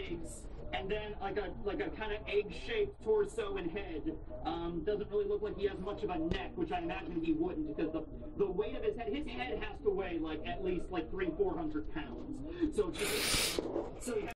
legs, and then like a like a kind of egg-shaped torso and head. Um, doesn't really look like he has much of a neck, which I imagine he wouldn't because the the weight of his head, his head has to weigh like at least like three four hundred pounds. So just